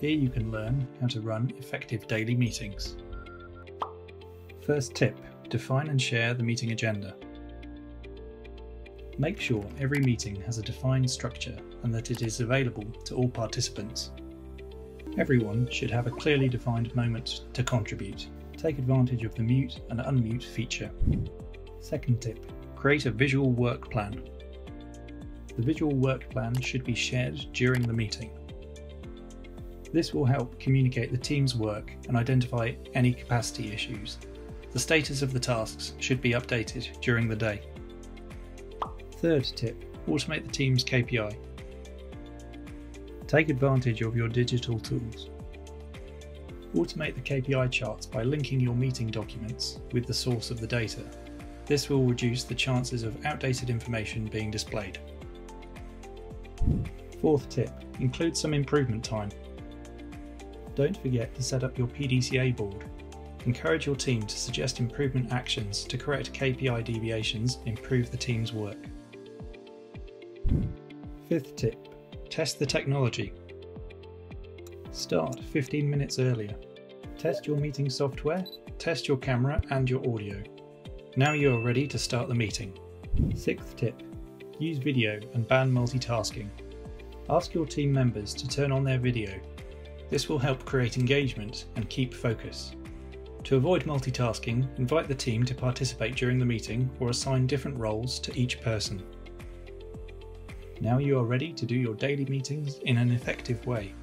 Here you can learn how to run effective daily meetings. First tip, define and share the meeting agenda. Make sure every meeting has a defined structure and that it is available to all participants. Everyone should have a clearly defined moment to contribute. Take advantage of the mute and unmute feature. Second tip, create a visual work plan. The visual work plan should be shared during the meeting. This will help communicate the team's work and identify any capacity issues. The status of the tasks should be updated during the day. Third tip, automate the team's KPI. Take advantage of your digital tools. Automate the KPI charts by linking your meeting documents with the source of the data. This will reduce the chances of outdated information being displayed. Fourth tip, include some improvement time. Don't forget to set up your PDCA board. Encourage your team to suggest improvement actions to correct KPI deviations, improve the team's work. Fifth tip, test the technology. Start 15 minutes earlier. Test your meeting software, test your camera and your audio. Now you are ready to start the meeting. Sixth tip, use video and ban multitasking. Ask your team members to turn on their video. This will help create engagement and keep focus. To avoid multitasking, invite the team to participate during the meeting or assign different roles to each person. Now you are ready to do your daily meetings in an effective way.